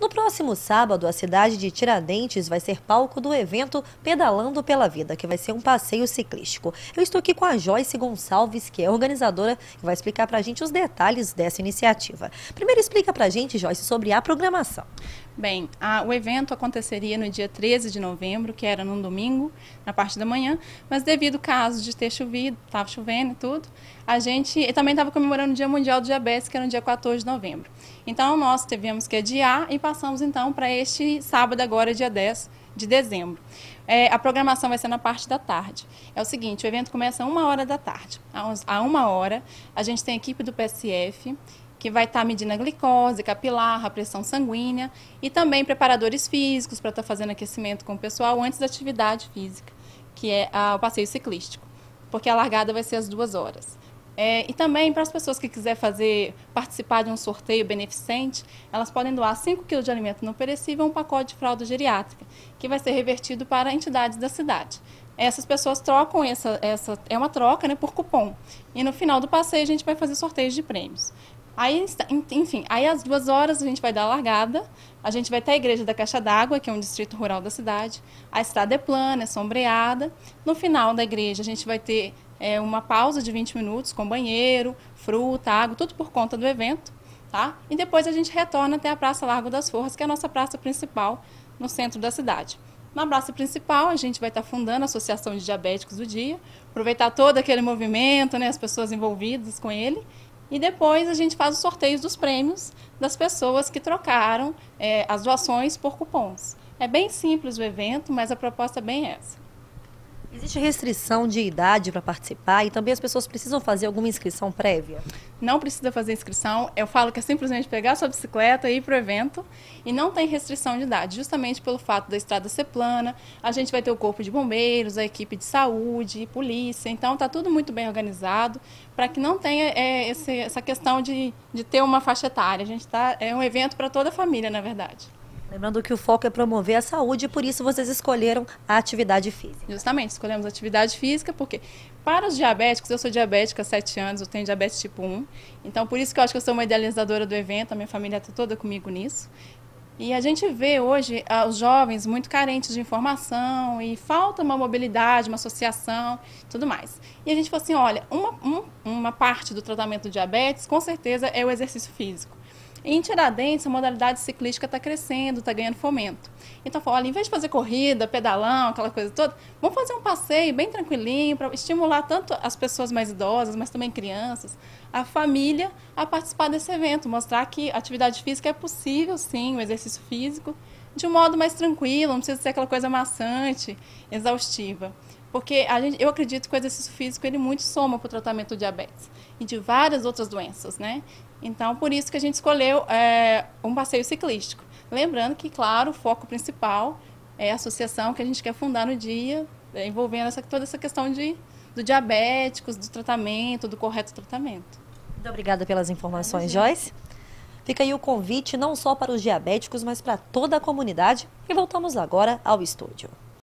No próximo sábado, a cidade de Tiradentes vai ser palco do evento Pedalando pela Vida, que vai ser um passeio ciclístico. Eu estou aqui com a Joyce Gonçalves, que é organizadora, que vai explicar para a gente os detalhes dessa iniciativa. Primeiro, explica para a gente, Joyce, sobre a programação. Bem, a, o evento aconteceria no dia 13 de novembro, que era num domingo, na parte da manhã, mas devido ao caso de ter chovido, estava chovendo e tudo, a gente também estava comemorando o Dia Mundial do Diabetes, que era no dia 14 de novembro. Então, nós tivemos que adiar e passamos então para este sábado agora, dia 10 de dezembro. É, a programação vai ser na parte da tarde. É o seguinte, o evento começa a uma hora da tarde. A uma hora, a gente tem a equipe do PSF, que vai estar tá medindo a glicose capilar, a pressão sanguínea e também preparadores físicos para estar tá fazendo aquecimento com o pessoal antes da atividade física, que é a, o passeio ciclístico, porque a largada vai ser às duas horas. É, e também para as pessoas que quiserem fazer, participar de um sorteio beneficente, elas podem doar 5 kg de alimento não perecível um pacote de fralda geriátrica, que vai ser revertido para entidades da cidade. Essas pessoas trocam essa, essa é uma troca né, por cupom. E no final do passeio a gente vai fazer sorteios de prêmios. Aí, enfim, aí às duas horas a gente vai dar a largada, a gente vai ter a Igreja da Caixa d'Água, que é um distrito rural da cidade, a estrada é plana, é sombreada. No final da igreja a gente vai ter é, uma pausa de 20 minutos com banheiro, fruta, água, tudo por conta do evento. Tá? E depois a gente retorna até a Praça Largo das Forras, que é a nossa praça principal no centro da cidade. Na praça principal, a gente vai estar fundando a Associação de Diabéticos do Dia, aproveitar todo aquele movimento, né, as pessoas envolvidas com ele, e depois a gente faz os sorteios dos prêmios das pessoas que trocaram é, as doações por cupons. É bem simples o evento, mas a proposta é bem essa. Existe restrição de idade para participar e também as pessoas precisam fazer alguma inscrição prévia? Não precisa fazer inscrição. Eu falo que é simplesmente pegar sua bicicleta e ir para o evento e não tem restrição de idade, justamente pelo fato da estrada ser plana. A gente vai ter o corpo de bombeiros, a equipe de saúde, polícia. Então está tudo muito bem organizado para que não tenha é, esse, essa questão de, de ter uma faixa etária. A gente tá, é um evento para toda a família, na verdade. Lembrando que o foco é promover a saúde e por isso vocês escolheram a atividade física. Justamente, escolhemos atividade física porque para os diabéticos, eu sou diabética há 7 anos, eu tenho diabetes tipo 1, então por isso que eu acho que eu sou uma idealizadora do evento, a minha família está toda comigo nisso. E a gente vê hoje ah, os jovens muito carentes de informação e falta uma mobilidade, uma associação, tudo mais. E a gente falou assim, olha, uma, um, uma parte do tratamento do diabetes, com certeza, é o exercício físico. Em Tiradentes, a modalidade ciclística está crescendo, está ganhando fomento. Então, olha, em vez de fazer corrida, pedalão, aquela coisa toda, vamos fazer um passeio bem tranquilinho para estimular tanto as pessoas mais idosas, mas também crianças, a família a participar desse evento, mostrar que atividade física é possível, sim, o exercício físico, de um modo mais tranquilo, não precisa ser aquela coisa maçante, exaustiva. Porque a gente, eu acredito que o exercício físico ele muito soma para o tratamento do diabetes e de várias outras doenças, né? Então, por isso que a gente escolheu é, um passeio ciclístico. Lembrando que, claro, o foco principal é a associação que a gente quer fundar no dia, é, envolvendo essa, toda essa questão de, do diabéticos, do tratamento, do correto tratamento. Muito obrigada pelas informações, Joyce. Fica aí o convite não só para os diabéticos, mas para toda a comunidade. E voltamos agora ao estúdio.